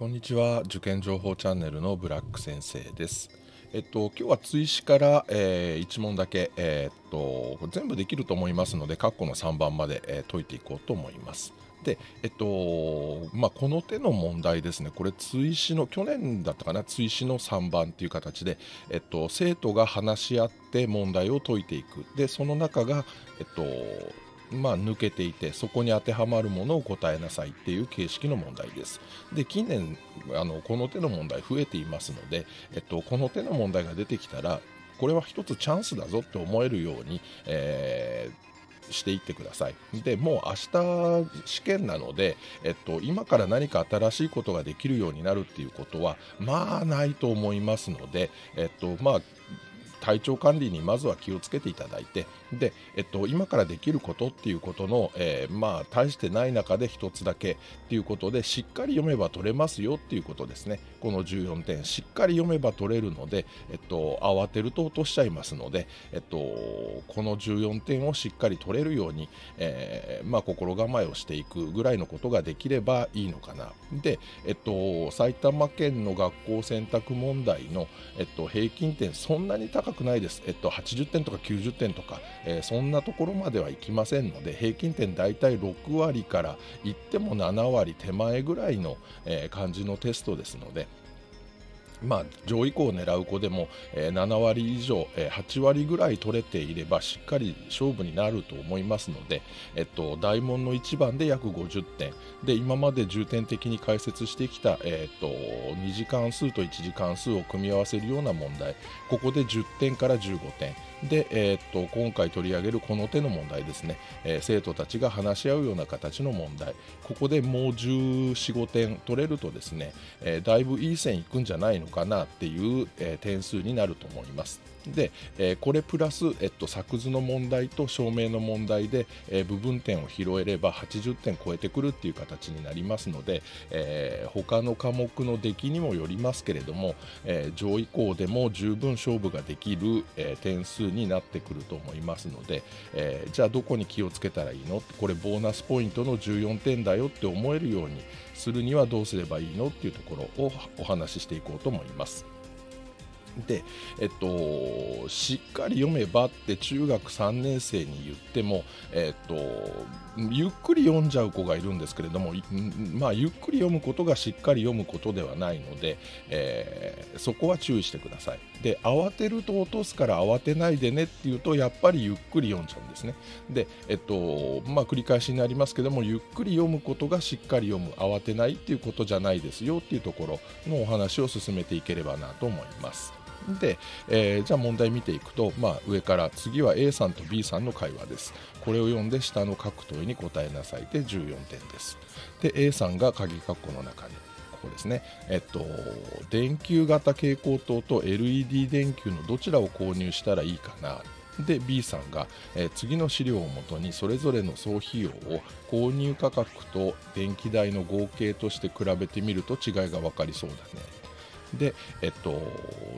こんにちは。受験情報チャンネルのブラック先生です。えっと今日は追試から、えー、1問だけ、えー、っと全部できると思いますので括弧の3番まで、えー、解いていこうと思います。で、えっとまあ、この手の問題ですね、これ、追試の、去年だったかな、追試の3番という形で、えっと、生徒が話し合って問題を解いていく、でその中が、えっと、まあ、抜けていてそこに当てはまるものを答えなさいっていう形式の問題です。で近年あのこの手の問題増えていますので、えっと、この手の問題が出てきたらこれは一つチャンスだぞって思えるように、えーしていってください。でもう明日試験なので、えっと、今から何か新しいことができるようになるっていうことはまあないと思いますので、えっとまあ、体調管理にまずは気をつけていただいてで、えっと、今からできることっていうことの、えー、まあ大してない中で1つだけっていうことでしっかり読めば取れますよっていうことですね。この14点。しっかり読めば取れるので、えっと、慌てると落としちゃいますので、えっと、この14点をしっかり取れるように、えー、まあ、心構えをしていくぐらいのことができればいいのかな。で、えっと、埼玉県の学校選択問題の、えっと、平均点そんなに高くないです、えっと、80点とか90点とか、えー、そんなところまではいきませんので平均点大体6割からいっても7割手前ぐらいの、えー、感じのテストですので。まあ、上位校を狙う子でも、えー、7割以上、えー、8割ぐらい取れていればしっかり勝負になると思いますので、えっと、大門の1番で約50点。で今まで重点的に解説してきた、えっと、2次関数と1次関数を組み合わせるような問題。ここで10点から15点。で、えー、っと今回取り上げるこの手の問題ですね、えー、生徒たちが話し合うような形の問題。ここでもう14、15点取れるとですね、えー、だいぶいい線いくんじゃないの？かなっていう、点数になると思います。で、えー、これプラス、えっと、作図の問題と証明の問題で、えー、部分点を拾えれば80点超えてくるっていう形になりますので、えー、他の科目の出来にもよりますけれども、え上位校でも十分勝負ができる、え点数になってくると思いますので、えじゃあどこに気をつけたらいいの？これボーナスポイントの14点だよって思えるようにするにはどうすればいいの？っていうところをお話ししていこうと思います。で、えっと、しっかり読めばって中学3年生に言っても、えっと、ゆっくり読んじゃう子がいるんですけれども、まあ、ゆっくり読むことがしっかり読むことではないので、えー、そこは注意してください。で、慌てると落とすから慌てないでねっていうと、やっぱりゆっくり読んじゃうんですね。で、えっと、まあ、繰り返しになりますけども、ゆっくり読むことがしっかり読む、慌てないっていうことじゃないですよっていうところのお話を進めていければなと思います。で、えー、じゃあ問題見ていくと、まあ、上から次は A さんと B さんの会話です。これを読んで下の各問いに答えなさいで14点です。で A さんが鍵括弧の中にここですね、えっと、電球型蛍光灯と LED 電球のどちらを購入したらいいかな。で B さんが、えー、次の資料をもとにそれぞれの総費用を購入価格と電気代の合計として比べてみると違いが分かりそうだね。で、えっと、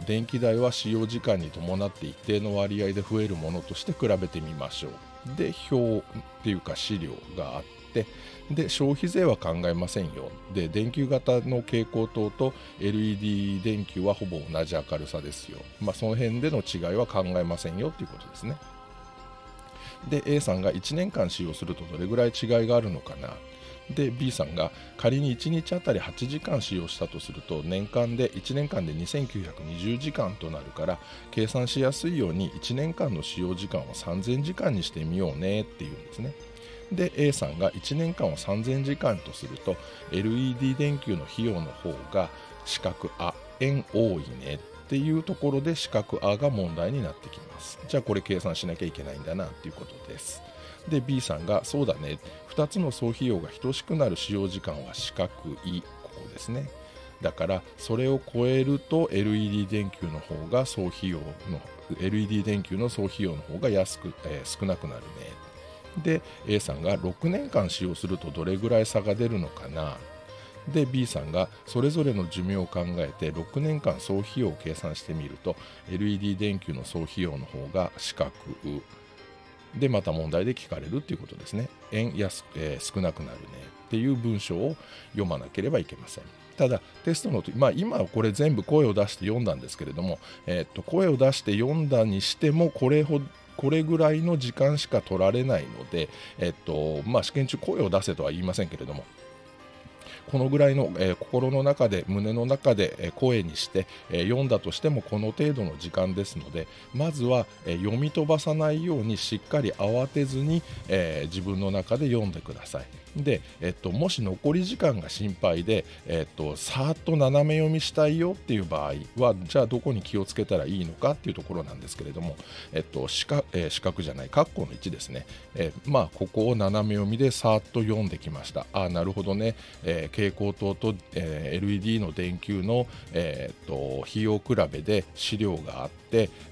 電気代は使用時間に伴って一定の割合で増えるものとして比べてみましょう。で、表っていうか資料があって、で、消費税は考えませんよ。で、電球型の蛍光灯と LED 電球はほぼ同じ明るさですよ。まあ、その辺での違いは考えませんよっていうことですね。で、A さんが1年間使用するとどれぐらい違いがあるのかな。で B さんが仮に1日あたり8時間使用したとすると年間で1年間で2920時間となるから計算しやすいように1年間の使用時間を3000時間にしてみようねっていうんですね。で A さんが1年間を3000時間とすると LED 電球の費用の方が四角あ円多いねっていうところで四角あが問題になってきますじゃあこれ計算しなきゃいけないんだなっていうことですで B さんがそうだね。2つの総費用が等しくなる使用時間は四角い。ここですね。だからそれを超えると LED 電球の方が総費用の LED 電球の総費用の方が安く、えー、少なくなるね。で A さんが6年間使用するとどれぐらい差が出るのかな。で B さんがそれぞれの寿命を考えて6年間総費用を計算してみると LED 電球の総費用の方が四角でまた問題で聞かれるっていうことですね。円安、えー、少なくなるねっていう文章を読まなければいけません。ただテストの時、まあ、今これ全部声を出して読んだんですけれども、えー、っと声を出して読んだにしてもこれほどこれぐらいの時間しか取られないので、えっとまあ、試験中声を出せとは言いませんけれどもこのぐらいの、え、心の中で胸の中で、え、声にして、え、読んだとしてもこの程度の時間ですのでまずは、え読み飛ばさないようにしっかり慌てずに、え自分の中で読んでください。で、えっと、もし残り時間が心配で、えっと、さーっと斜め読みしたいよっていう場合はじゃあどこに気をつけたらいいのかっていうところなんですけれども、えっと四角えー、四角じゃない括弧の1ですね、えー、まあここを斜め読みでさーっと読んできました。あなるほどね、え、蛍光灯と、え LED の電球の、えーと費用比べで資料があって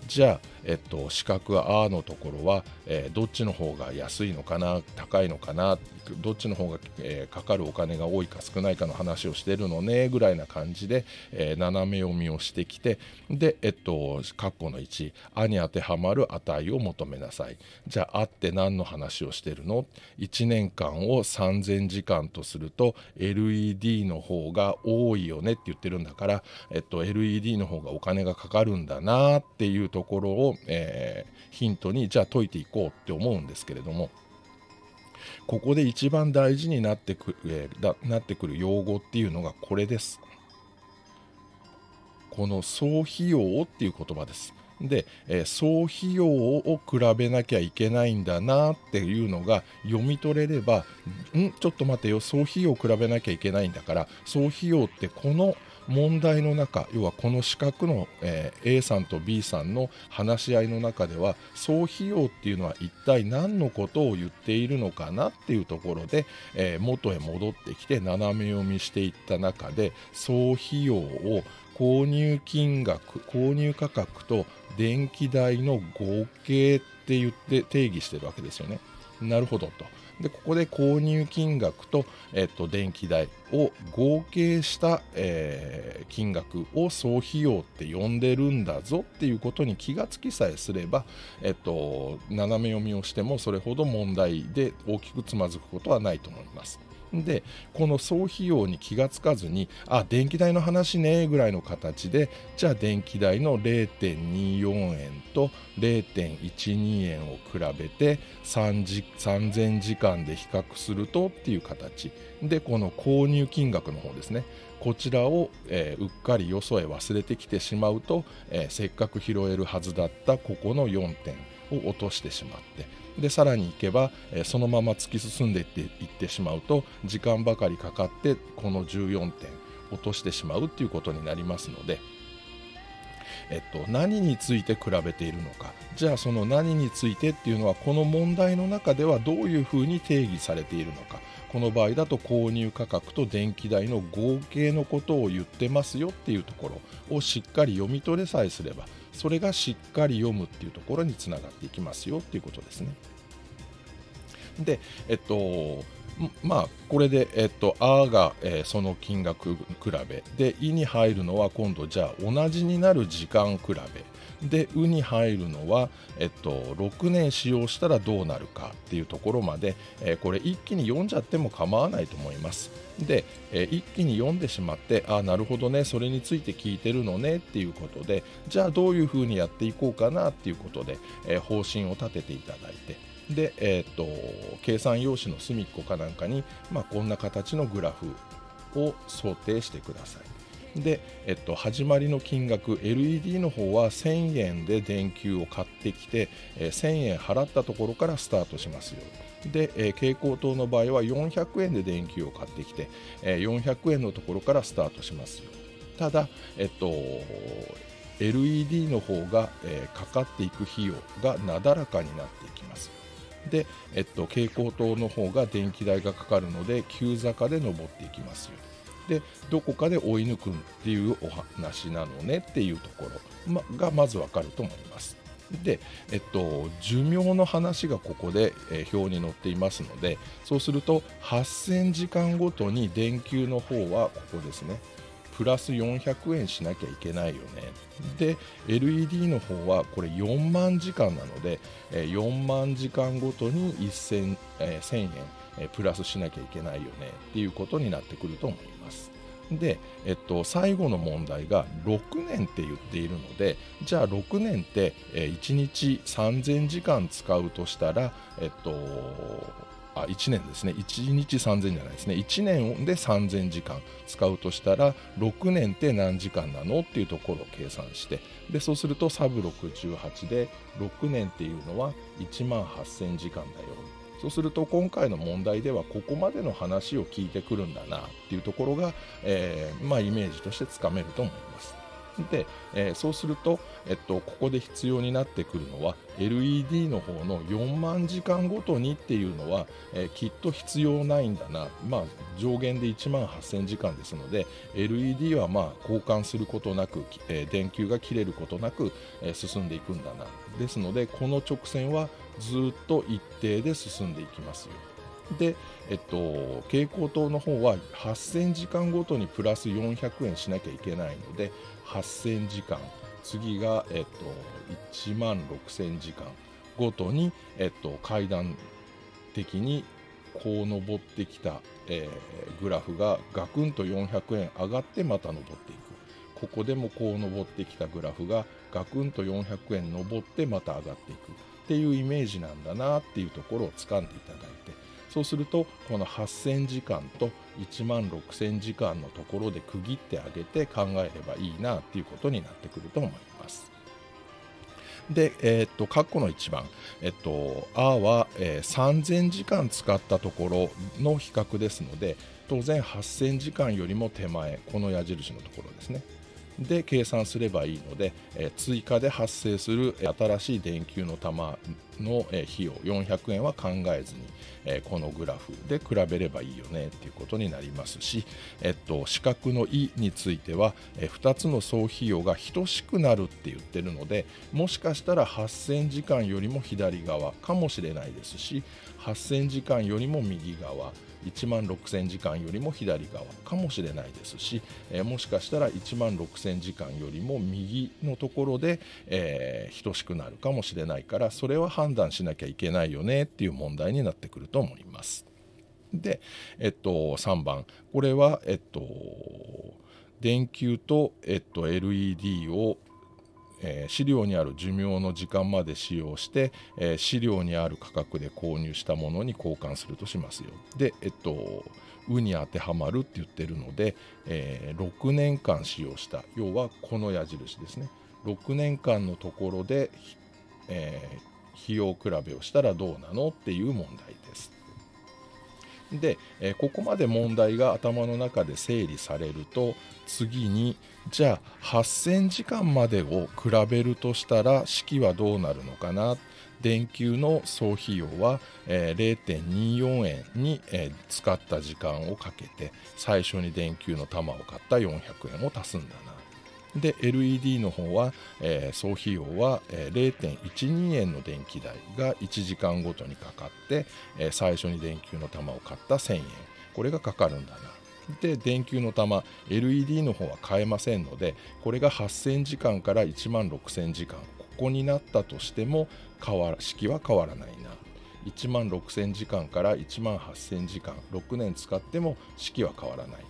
じゃあ、えっと、四角「あ」のところは、えどっちの方が安いのかな高いのかなどっちの方が、えー、かかるお金が多いか少ないかの話をしてるのねぐらいな感じで、えー、斜め読みをしてきてでえっと括弧の1「あ」に当てはまる値を求めなさいじゃあ「あ」って何の話をしてるの ?1 年間を3000時間とすると LED の方が多いよねって言ってるんだから、えっと、LED の方がお金がかかるんだなっっていうところを、えー、ヒントにじゃあ解いていこうって思うんですけれどもここで一番大事になってく,、えー、なってくる用語っていうのがこれです。この総費用っていう言葉です。で、えー、総費用を比べなきゃいけないんだなっていうのが読み取れればん？ちょっと待てよ総費用を比べなきゃいけないんだから総費用ってこの問題の中要はこの四角の、えー、A さんと B さんの話し合いの中では総費用っていうのは一体何のことを言っているのかなっていうところで、えー、元へ戻ってきて斜め読みしていった中で総費用を購入金額購入価格と電気代の合計って言って定義してるわけですよね。なるほどと。でここで購入金額と、えっと、電気代を合計した、えー、金額を総費用って呼んでるんだぞっていうことに気がつきさえすれば、えっと、斜め読みをしてもそれほど問題で大きくつまずくことはないと思います。でこの総費用に気がつかずにあ電気代の話ねぐらいの形でじゃあ電気代の0.24円と0.12円を比べて3000時間で比較するとっていう形。でこの購入金額の方ですね。こちらを、えー、うっかりよそへ忘れてきてしまうと、えー、せっかく拾えるはずだったここの4点。を落としてしまってでさらに行けば、えそのまま突き進んでいっていってしまうと時間ばかりかかってこの14点落としてしまうっていうことになりますので、えっと、何について比べているのか。じゃあその何についてっていうのはこの問題の中ではどういうふうに定義されているのか。この場合だと購入価格と電気代の合計のことを言ってますよっていうところをしっかり読み取れさえすればそれがしっかり読むっていうところにつながっていきますよっていうことですね。で、えっと、まあ、これで、えっと、あが、えー、その金額比べ。で、いに入るのは今度、じゃあ同じになる時間比べ。で、うに入るのは、えっと、6年使用したらどうなるかっていうところまで、えー、これ一気に読んじゃっても構わないと思います。で、えー、一気に読んでしまってああなるほどねそれについて聞いてるのねっていうことでじゃあどういうふうにやっていこうかなっていうことで、え、方針を立てていただいて。で、えーと、計算用紙の隅っこかなんかに、まあ、こんな形のグラフを想定してください。で、えっと、始まりの金額 LED の方は1000円で電球を買ってきて、えー、1000円払ったところからスタートしますよ。で、えー、蛍光灯の場合は400円で電球を買ってきて、えー、400円のところからスタートしますよ。ただ、えっと、LED の方が、えー、かかっていく費用がなだらかになっていきます。で、えっと、蛍光灯の方が電気代がかかるので急坂で登っていきますよ。でどこかで追い抜くっていうお話なのねっていうところ、がまずわかると思います。で、えっと、寿命の話がここで、え、表に載っていますのでそうすると8000時間ごとに電球の方はここですね。プラス400円しなきゃいけないよね。で LED の方はこれ4万時間なので、えー、4万時間ごとに1000、円、プラスしなきゃいけないよね。っていうことになってくると思います。で、えっと、最後の問題が6年って言っているのでじゃあ6年って、え、1日3000時間使うとしたら、えっと、あ1年ですね。1日3000じゃないですね。1年で3000時間使うとしたら6年って何時間なのっていうところを計算してでそうするとサブ68で6年っていうのは1万8000時間だよ。そうすると今回の問題ではここまでの話を聞いてくるんだなっていうところが、えー、まあ、イメージとしてつかめると思います。で、えー、そうすると、えっと、ここで必要になってくるのは LED の方の4万時間ごとにっていうのは、えー、きっと必要ないんだな、まあ、上限で1万8000時間ですので LED はまあ交換することなく、えー、電球が切れることなく、え進んでいくんだな。ですのでこの直線はずっと一定で進んでいきますよ。で、えっと、蛍光灯の方は8000時間ごとにプラス400円しなきゃいけないので8000時間。次が、えっと、1万6000時間。ごとに、えっと、階段的にこう上ってきた、えー、グラフがガクンと400円上がってまた上っていく。ここでもこう上ってきたグラフがガクンと400円上ってまた上がっていく。っていうイメージなんだなっていうところを掴んでいただいて。そうするとこの8000時間と1万6000時間のところで区切ってあげて考えればいいなっていうことになってくると思います。で、えー、っと、括弧の1番、えっと、あは、えー、3000時間使ったところの比較ですので、当然8000時間よりも手前、この矢印のところですね。で計算すればいいので、え追加で発生する新しい電球の玉の費用400円は考えずに、えこのグラフで比べればいいよねっていうことになりますし、えっと、四角の「い」については、え2つの総費用が等しくなるって言ってるのでもしかしたら8000時間よりも左側かもしれないですし8000時間よりも右側1万6000時間よりも左側かもしれないですし、えー、もしかしたら1万6000時間よりも右のところで、えー、等しくなるかもしれないからそれは判断しなきゃいけないよねっていう問題になってくると思います。で、えっと、3番これは、えっと、電球と、えっと、LED をえー、資料にある寿命の時間まで使用して、えー、資料にある価格で購入したものに交換するとしますよ。で、えっと、うに当てはまるって言ってるので、えー、6年間使用した要はこの矢印ですね6年間のところで、え費用比べをしたらどうなのっていう問題です。で、えここまで問題が頭の中で整理されると次にじゃあ8000時間までを比べるとしたら式はどうなるのかな？電球の総費用は、えー、0.24円に、使った時間をかけて最初に電球の玉を買った400円を足すんだな。で LED の方は、えー、総費用は、えー、0.12円の電気代が1時間ごとにかかって、えー、最初に電球の玉を買った1000円これがかかるんだな。で電球の玉 LED の方は買えませんのでこれが8000時間から1万6000時間ここになったとしても変わ式は変わらないな。1万6000時間から1万8000時間6年使っても式は変わらない。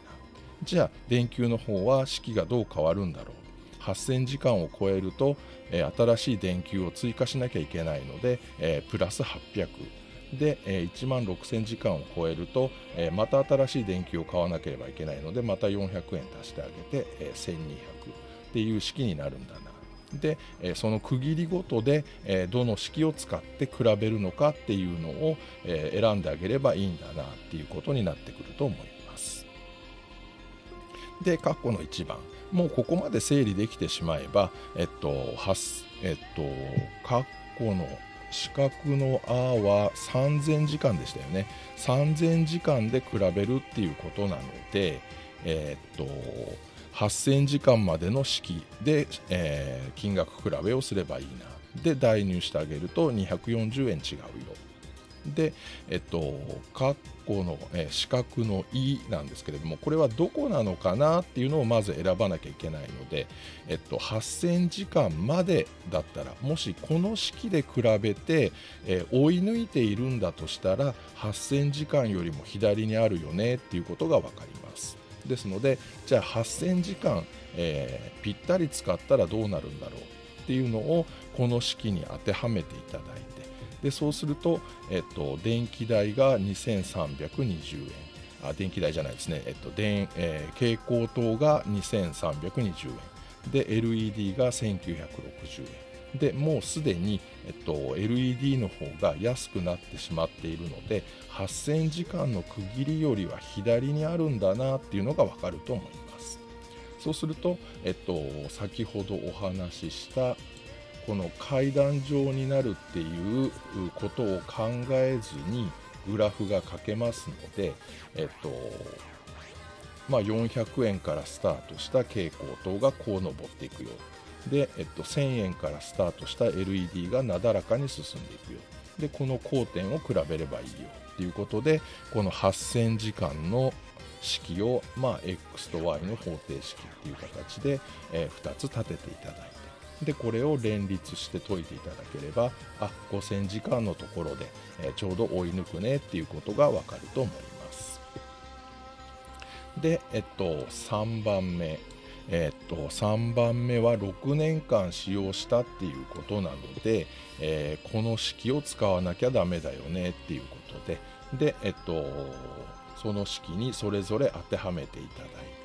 じゃあ電球の方は式がどう変わるんだろう。8000時間を超えると、えー、新しい電球を追加しなきゃいけないので、えー、プラス800で、えー、1万6000時間を超えると、また新しい電球を買わなければいけないのでまた400円足してあげて、えー、1200っていう式になるんだな。で、その区切りごとで、どの式を使って比べるのかっていうのを、選んであげればいいんだなっていうことになってくると思います。で、括弧の1番。もうここまで整理できてしまえば、えっと、えっと、括弧の四角の「あ」は3000時間でしたよね。3000時間で比べるっていうことなのでえ、っと8000時間までの式で、えー、金額比べをすればいいな。で代入してあげると240円違うよ。で、えっと、括弧の、え四角の「い」なんですけれどもこれはどこなのかなっていうのをまず選ばなきゃいけないので、えっと、8000時間までだったらもしこの式で比べて、えー、追い抜いているんだとしたら8000時間よりも左にあるよねっていうことが分かります。ですのでじゃあ8000時間、えー、ぴったり使ったらどうなるんだろうっていうのをこの式に当てはめていただいてでそうすると、えっと、電気代が2320円。あ電気代じゃないですね、えっと電えー、蛍光灯が2320円。で LED が1960円。でもうすでに、えっと、LED の方が安くなってしまっているので8000時間の区切りよりは左にあるんだなっていうのが分かると思います。そうすると、えっと、先ほどお話ししたこの階段状になるっていうことを考えずにグラフが書けますので、えっとまあ、400円からスタートした蛍光灯がこう上っていくよ。で、えっと、1000円からスタートした LED がなだらかに進んでいくよ。でこの交点を比べればいいよ。ということでこの8000時間の式を、まあ、X と Y の方程式っていう形で、えー、2つ立てていただいて。でこれを連立して解いていただければあ5000時間のところで、えちょうど追い抜くねっていうことがわかると思います。でえっと3番目。えっと3番目は6年間使用したっていうことなので、えー、この式を使わなきゃダメだよねっていうことで。でえっとその式にそれぞれ当てはめていただいて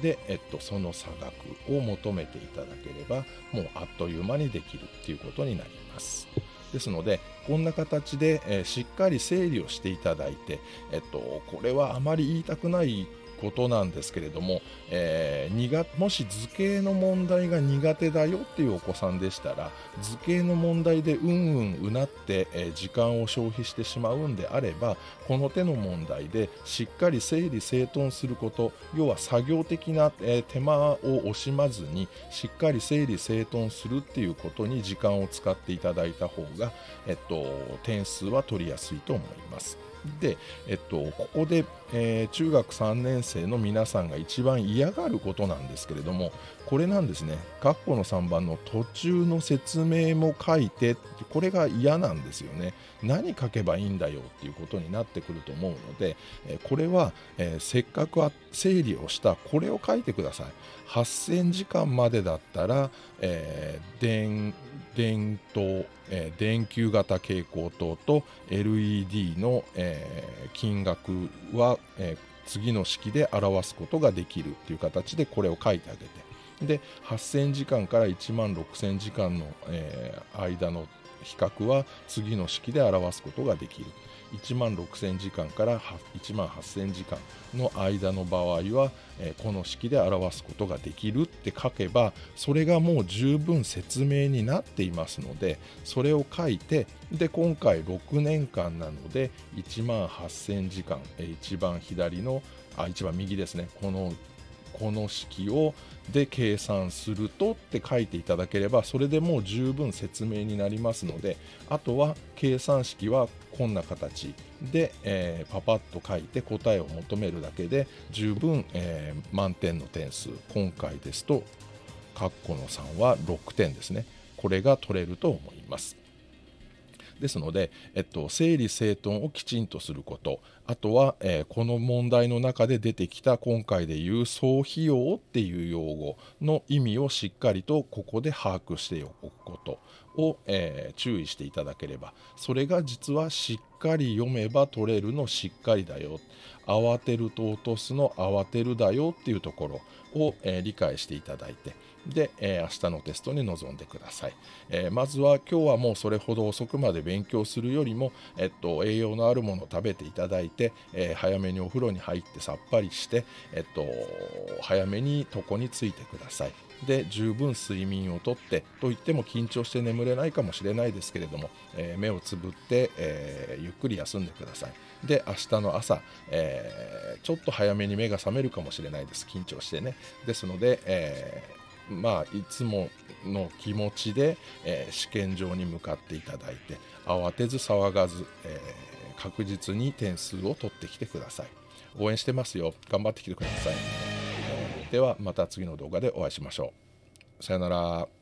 で、えっと、その差額を求めていただければもうあっという間にできるっていうことになります。ですのでこんな形で、えー、しっかり整理をしていただいて、えっと、これはあまり言いたくないことなんですけれども、えー、もし図形の問題が苦手だよっていうお子さんでしたら図形の問題でうんうんうなって、えー、時間を消費してしまうんであればこの手の問題でしっかり整理整頓すること要は作業的な、えー、手間を惜しまずにしっかり整理整頓するっていうことに時間を使っていただいた方が、えっと、点数は取りやすいと思います。で、えっと、ここで、えー、中学3年生の皆さんが一番嫌がることなんですけれどもこれなんですね。括弧の3番の途中の説明も書いてこれが嫌なんですよね。何書けばいいんだよっていうことになってくると思うので、えこれは、えー、せっかく整理をしたこれを書いてください。8000時間までだったら、えー、電電灯、えー、電球型蛍光灯と LED の、えー、金額は、えー、次の式で表すことができるという形でこれを書いてあげてで8000時間から1万6000時間の、え、間の比較は次の式で表すことができる。1万6000時間から1万8000時間の間の場合は、えこの式で表すことができるって書けばそれがもう十分説明になっていますのでそれを書いてで今回6年間なので1万8000時間、え一番左のあ一番右ですね。このこの式をで計算するとって書いていただければそれでもう十分説明になりますのであとは計算式はこんな形で、えー、パパッと書いて答えを求めるだけで十分、えー、満点の点数今回ですと括弧の3は6点ですね。これが取れると思います。ですので、えっと、整理整頓をきちんとすることあとは、えー、この問題の中で出てきた今回でいう総費用っていう用語の意味をしっかりとここで把握しておくことを、えー、注意していただければそれが実はしっかり読めば取れるのしっかりだよ慌てると落とすの慌てるだよっていうところを、えー、理解していただいてで、えー、明日のテストに臨んでください、えー、まずは今日はもうそれほど遅くまで勉強するよりも、えっと、栄養のあるものを食べていただいて、えー、早めにお風呂に入ってさっぱりして、えっと、早めに床についてください。で十分睡眠をとってといっても緊張して眠れないかもしれないですけれども、え目をつぶって、えゆっくり休んでください。で明日の朝、えちょっと早めに目が覚めるかもしれないです。緊張してね。ですので、えーまあ、いつもの気持ちで、えー、試験場に向かっていただいて慌てず騒がず、えー、確実に点数を取ってきてください。応援してますよ。頑張ってきてください、えー、ではまた次の動画でお会いしましょう。さよなら。